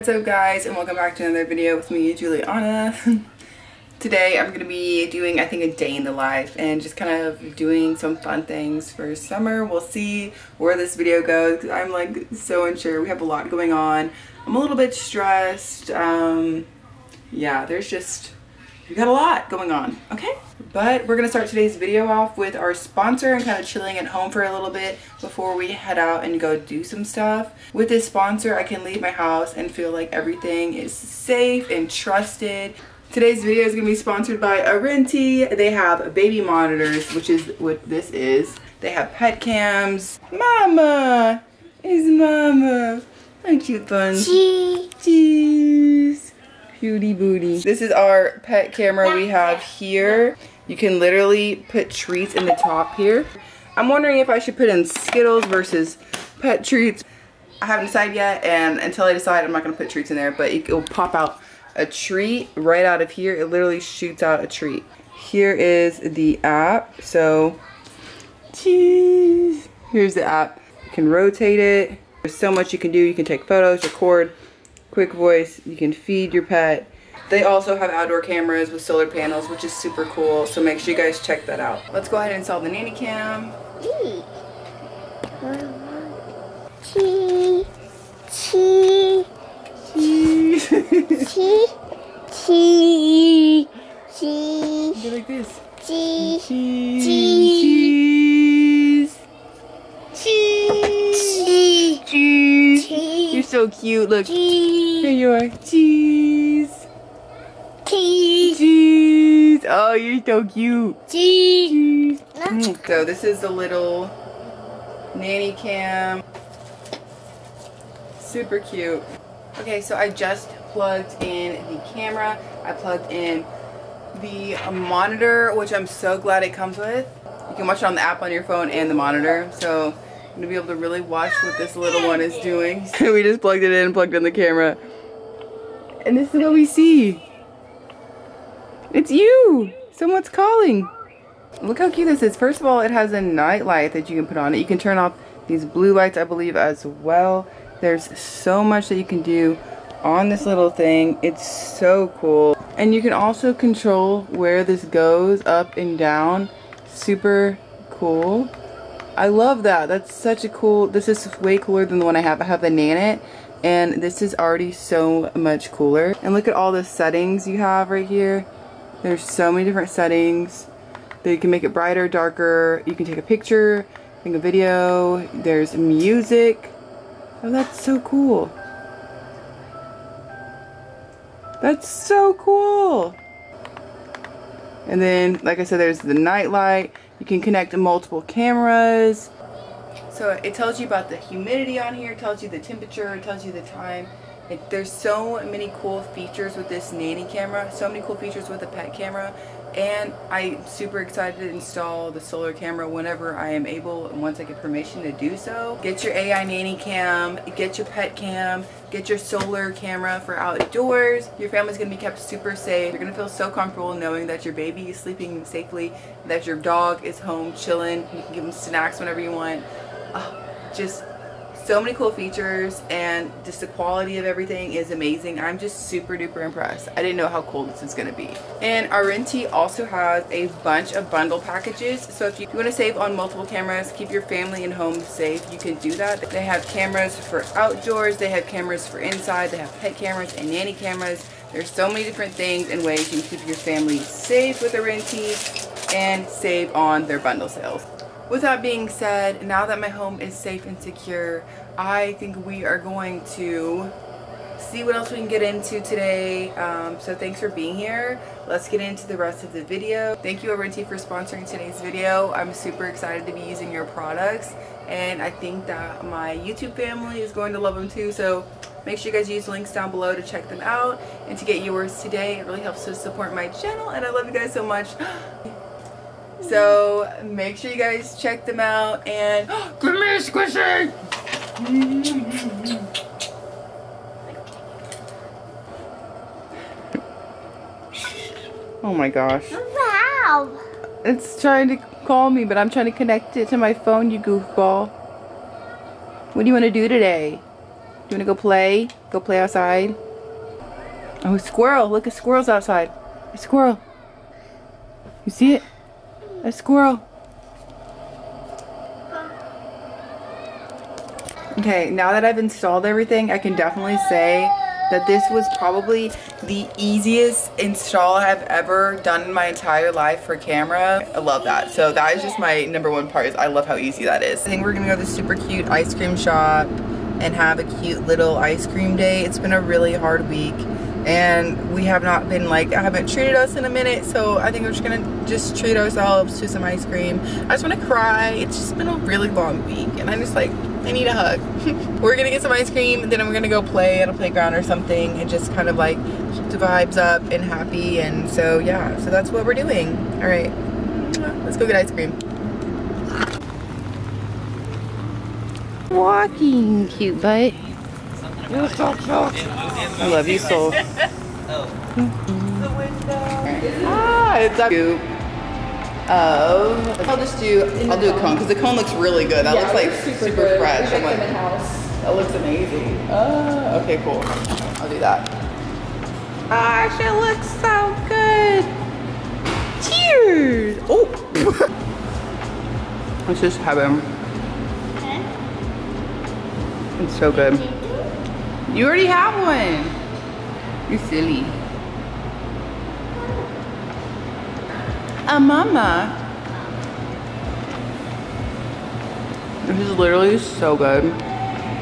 What's up guys and welcome back to another video with me Julie Anna. Today I'm going to be doing I think a day in the life and just kind of doing some fun things for summer. We'll see where this video goes. I'm like so unsure. We have a lot going on. I'm a little bit stressed. Um, yeah, there's just, we got a lot going on, okay? But we're gonna start today's video off with our sponsor and kind of chilling at home for a little bit before we head out and go do some stuff. With this sponsor, I can leave my house and feel like everything is safe and trusted. Today's video is gonna be sponsored by Arenti. They have baby monitors, which is what this is. They have pet cams. Mama! Is mama. Aren't you fun? Cheese. Cheese. Cutie booty. This is our pet camera we have here. You can literally put treats in the top here. I'm wondering if I should put in Skittles versus pet treats. I haven't decided yet and until I decide I'm not going to put treats in there but it will pop out a treat right out of here. It literally shoots out a treat. Here is the app. So, cheese. Here's the app. You can rotate it. There's so much you can do. You can take photos, record, quick voice. You can feed your pet. They also have outdoor cameras with solar panels, which is super cool. So make sure you guys check that out. Let's go ahead and install the nanny cam. Cheese. Cheese. Cheese. Cheese. Cheese. Cheese. Like this. Cheese. Cheese. Cheese. Cheese. Cheese. Cheese. You're so cute. Look. Here Cheese. you are. Cheese. Cheese. Cheese. Oh, you're so cute. Cheese. Mm, So this is the little nanny cam. Super cute. Okay, so I just plugged in the camera. I plugged in the monitor, which I'm so glad it comes with. You can watch it on the app on your phone and the monitor. So I'm gonna be able to really watch what this little one is doing. we just plugged it in, plugged in the camera. And this is what we see. It's you! Someone's calling. Look how cute this is. First of all, it has a night light that you can put on it. You can turn off these blue lights, I believe, as well. There's so much that you can do on this little thing. It's so cool. And you can also control where this goes up and down. Super cool. I love that. That's such a cool, this is way cooler than the one I have. I have the Nanit and this is already so much cooler. And look at all the settings you have right here. There's so many different settings. You can make it brighter, darker. You can take a picture, make a video. There's music. Oh, that's so cool. That's so cool. And then, like I said, there's the night light. You can connect multiple cameras. So it tells you about the humidity on here, tells you the temperature, tells you the time. It, there's so many cool features with this nanny camera, so many cool features with the pet camera. And I'm super excited to install the solar camera whenever I am able and once I get permission to do so. Get your AI nanny cam, get your pet cam, get your solar camera for outdoors. Your family's gonna be kept super safe. You're gonna feel so comfortable knowing that your baby is sleeping safely, that your dog is home chilling. You can give them snacks whenever you want. Oh, just so many cool features and just the quality of everything is amazing. I'm just super duper impressed. I didn't know how cool this is going to be. And Arenti also has a bunch of bundle packages. So if you want to save on multiple cameras, keep your family and home safe, you can do that. They have cameras for outdoors, they have cameras for inside, they have pet cameras and nanny cameras. There's so many different things and ways you can keep your family safe with Arenti and save on their bundle sales. With that being said, now that my home is safe and secure, I think we are going to see what else we can get into today. Um, so thanks for being here. Let's get into the rest of the video. Thank you Arenti for sponsoring today's video. I'm super excited to be using your products and I think that my YouTube family is going to love them too. So make sure you guys use links down below to check them out and to get yours today. It really helps to support my channel and I love you guys so much. So make sure you guys check them out and give me a squishy! Oh my gosh. Wow. It's trying to call me, but I'm trying to connect it to my phone, you goofball. What do you want to do today? Do You wanna go play? Go play outside? Oh, squirrel. Look at squirrels outside. A squirrel. You see it? A squirrel. Okay, now that I've installed everything, I can definitely say that this was probably the easiest install I've ever done in my entire life for camera. I love that. So that is just my number one part is I love how easy that is. I think we're gonna go to the super cute ice cream shop and have a cute little ice cream day. It's been a really hard week and we have not been like I haven't treated us in a minute so I think we're just gonna just treat ourselves to some ice cream. I just want to cry. It's just been a really long week and I'm just like I need a hug. We're gonna get some ice cream then I'm gonna go play at a playground or something and just kind of like keep the vibes up and happy and so yeah so that's what we're doing. All right. Let's go get ice cream. Walking cute butt I love you so. ah, it's a scoop of. I'll just do. I'll do a cone because the cone looks really good. That looks like super, fresh. I'm like, that looks amazing. Uh, okay, cool. I'll do that. Ah, it looks so good. Cheers. Oh. Let's just have him. It's so good. You already have one. You're silly. A mama. This is literally so good.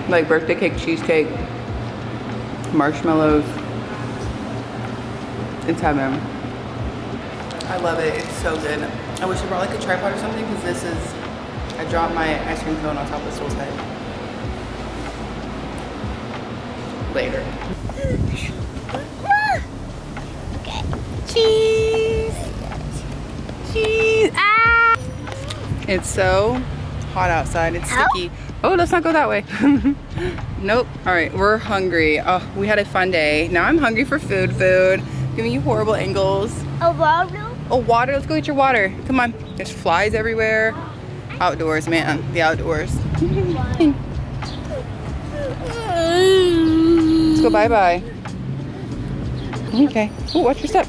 Like birthday cake, cheesecake, marshmallows. It's heaven. I love it. It's so good. I wish I brought like a tripod or something because this is, I dropped my ice cream cone on top of this Soul's head. Later. Okay. Cheese! Cheese! Ah! It's so hot outside. It's sticky. Oh, let's not go that way. nope. All right, we're hungry. Oh, we had a fun day. Now I'm hungry for food, food. Giving you horrible angles. A water? Oh, water. Let's go get your water. Come on. There's flies everywhere. Outdoors, man. The outdoors. Let's go bye-bye. Okay. Oh, watch your step.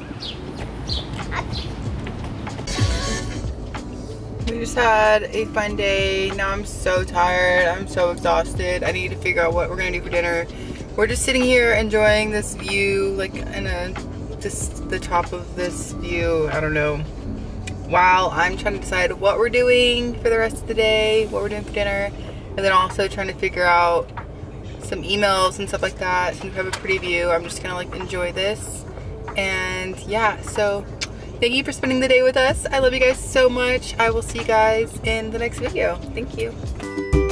We just had a fun day. Now I'm so tired. I'm so exhausted. I need to figure out what we're gonna do for dinner. We're just sitting here enjoying this view, like in a just the top of this view. I don't know. While I'm trying to decide what we're doing for the rest of the day, what we're doing for dinner, and then also trying to figure out some emails and stuff like that. We have a pretty view, I'm just gonna like enjoy this. And yeah, so thank you for spending the day with us. I love you guys so much. I will see you guys in the next video. Thank you.